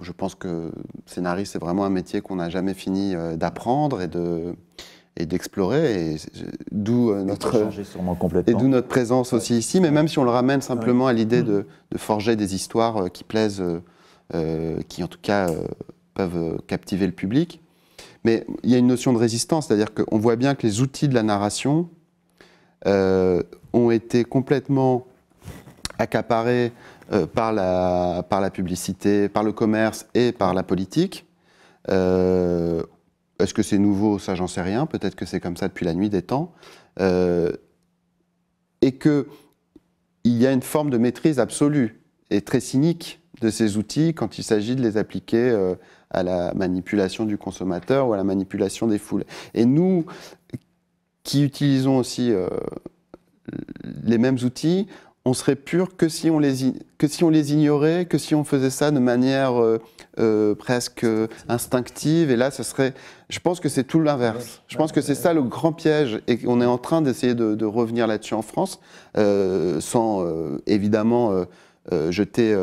je pense que scénariste, c'est vraiment un métier qu'on n'a jamais fini euh, d'apprendre et de et d'explorer, et d'où euh, notre et d'où notre présence aussi ici. Mais même si on le ramène simplement à l'idée de, forger des histoires euh, qui plaisent, qui en tout cas peuvent captiver le public. Mais il y a une notion de résistance, c'est-à-dire qu'on voit bien que les outils de la narration ont été complètement accaparés euh, par, la, par la publicité, par le commerce et par la politique. Euh, est-ce que c'est nouveau? Ça, j'en sais rien. Peut-être que c'est comme ça depuis la nuit des temps. Euh, et qu'il y a une forme de maîtrise absolue et très cynique de ces outils quand il s'agit de les appliquer à la manipulation du consommateur ou à la manipulation des foules. Et nous, qui utilisons aussi les mêmes outils, on serait pur que si on les, que si on les ignorait, que si on faisait ça de manière euh, euh, presque instinctive. Et là, ce serait. Je pense que c'est tout l'inverse. Je pense que c'est ça le grand piège et qu'on est en train d'essayer de, revenir là-dessus en France, euh, sans évidemment jeter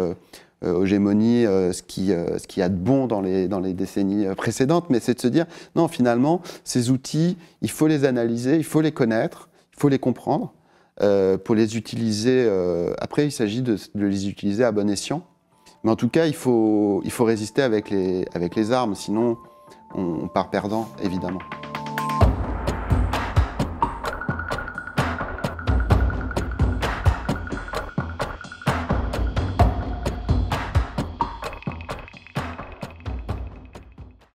aux gémonies ce qui ce qu'il y a de bon dans les, dans les décennies précédentes, mais c'est de se dire non, finalement, ces outils, il faut les analyser, il faut les connaître, il faut les comprendre. Euh, pour les utiliser. Euh, après, il s'agit de, les utiliser à bon escient. Mais en tout cas, il faut, il faut résister avec les, avec les armes, sinon on part perdant, évidemment.